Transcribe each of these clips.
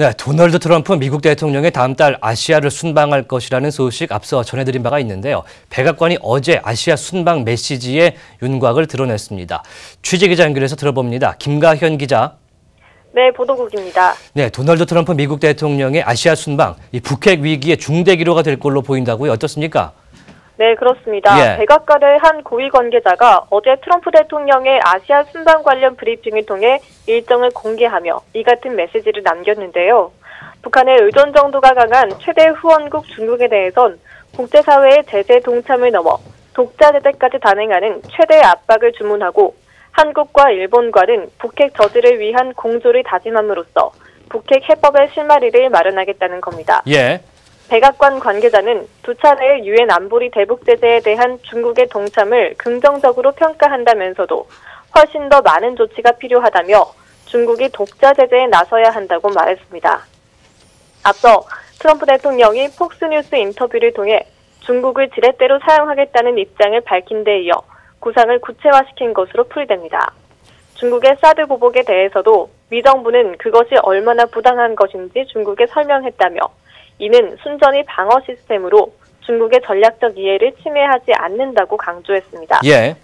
네, 도널드 트럼프 미국 대통령이 다음 달 아시아를 순방할 것이라는 소식 앞서 전해드린 바가 있는데요. 백악관이 어제 아시아 순방 메시지의 윤곽을 드러냈습니다. 취재기자 연결해서 들어봅니다. 김가현 기자. 네, 보도국입니다. 네, 도널드 트럼프 미국 대통령의 아시아 순방, 이 북핵 위기의 중대 기로가 될 걸로 보인다고요. 어떻습니까? 네, 그렇습니다. 예. 백악관의 한 고위 관계자가 어제 트럼프 대통령의 아시아 순방 관련 브리핑을 통해 일정을 공개하며 이 같은 메시지를 남겼는데요. 북한의 의존 정도가 강한 최대 후원국 중국에 대해선 국제사회의 제재 동참을 넘어 독자 제재까지 단행하는 최대 압박을 주문하고 한국과 일본과는 북핵 저지를 위한 공조를 다짐함으로써 북핵 해법의 실마리를 마련하겠다는 겁니다. 예. 백악관 관계자는 두 차례의 유엔 안보리 대북 제재에 대한 중국의 동참을 긍정적으로 평가한다면서도 훨씬 더 많은 조치가 필요하다며 중국이 독자 제재에 나서야 한다고 말했습니다. 앞서 트럼프 대통령이 폭스뉴스 인터뷰를 통해 중국을 지렛대로 사용하겠다는 입장을 밝힌 데 이어 구상을 구체화시킨 것으로 풀이됩니다. 중국의 사드 보복에 대해서도 미 정부는 그것이 얼마나 부당한 것인지 중국에 설명했다며 이는 순전히 방어 시스템으로 중국의 전략적 이해를 침해하지 않는다고 강조했습니다. 예.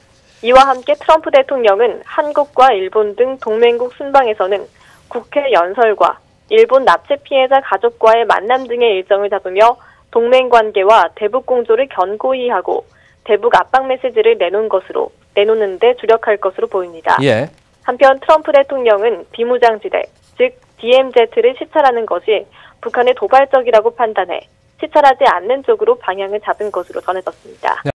이와 함께 트럼프 대통령은 한국과 일본 등 동맹국 순방에서는 국회 연설과 일본 납치 피해자 가족과의 만남 등의 일정을 잡으며 동맹 관계와 대북 공조를 견고히 하고 대북 압박 메시지를 내놓은 것으로 내놓는데 주력할 것으로 보입니다. 예. 한편 트럼프 대통령은 비무장지대, 즉 DMZ를 시찰하는 것이 북한의 도발적이라고 판단해 시찰하지 않는 쪽으로 방향을 잡은 것으로 전해졌습니다.